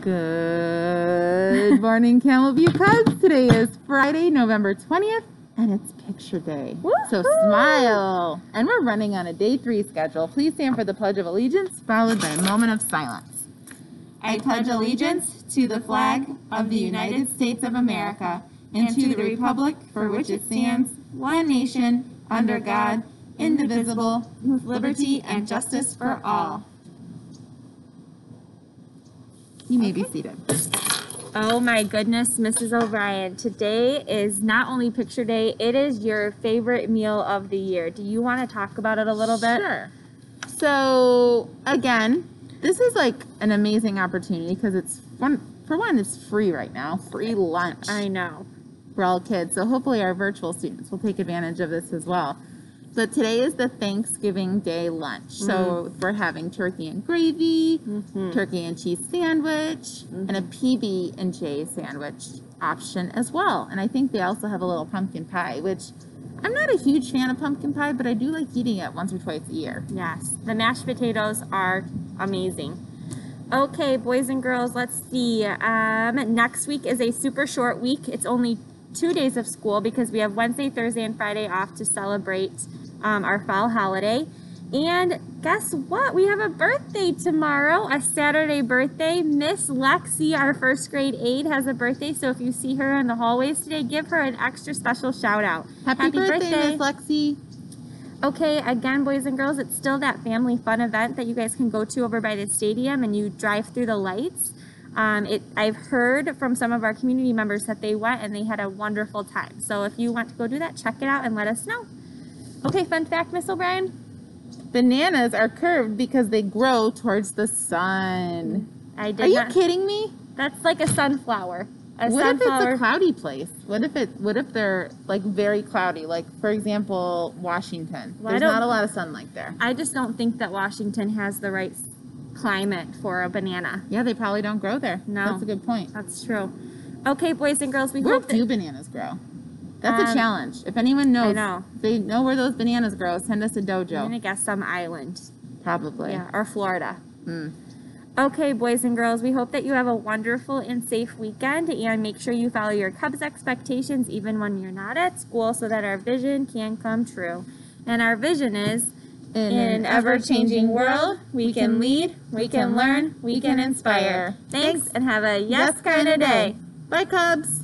Good morning, Camel View Cubs. Today is Friday, November 20th, and it's picture day. So smile. And we're running on a day three schedule. Please stand for the Pledge of Allegiance, followed by a moment of silence. I pledge allegiance to the flag of the United States of America and to the republic for which it stands, one nation, under God, indivisible, with liberty and justice for all. You may be seated. Oh my goodness, Mrs. O'Brien. Today is not only picture day, it is your favorite meal of the year. Do you want to talk about it a little bit? Sure. So again, this is like an amazing opportunity because it's one for one, it's free right now, free lunch I know. for all kids. So hopefully our virtual students will take advantage of this as well. So today is the Thanksgiving Day lunch. So mm-hmm. we're having turkey and gravy, mm-hmm. turkey and cheese sandwich, and a mm-hmm. PB and J sandwich option as well. And I think they also have a little pumpkin pie, which I'm not a huge fan of pumpkin pie, but I do like eating it once or twice a year. Yes, the mashed potatoes are amazing. Okay, boys and girls, let's see. Um, next week is a super short week. It's only two days of school because we have Wednesday, Thursday, and Friday off to celebrate um, our fall holiday. And guess what? We have a birthday tomorrow, a Saturday birthday. Miss Lexi, our first grade aide, has a birthday. So if you see her in the hallways today, give her an extra special shout out. Happy, birthday, Miss Lexi. Okay, again, boys and girls, it's still that family fun event that you guys can go to over by the stadium and you drive through the lights. Um, it, I've heard from some of our community members that they went and they had a wonderful time. So if you want to go do that, check it out and let us know. Okay, fun fact, Miss O'Brien. Bananas are curved because they grow towards the sun. I did Are you kidding me? That's like a sunflower. A what if it's a cloudy place? What if it? What if they're like very cloudy? Like for example, Washington. Well, There's don't- a lot of sunlight there. I just don't think that Washington has the right climate for a banana. Yeah, they probably don't grow there. No. that's a good point. That's true. Okay, boys and girls, we Where hope that do bananas grow? That's a Um, challenge. If anyone knows, know. they know where those bananas grow. Send us a dojo. I'm gonna guess some island. Probably. Yeah, or Florida. Mm. Okay, boys and girls, we hope that you have a wonderful and safe weekend and make sure you follow your Cubs expectations even when you're not at school so that our vision can come true. And our vision is In, in an ever changing world, we can lead, we can learn, we can inspire. Thanks and have a yes kind of day. Bye, Cubs.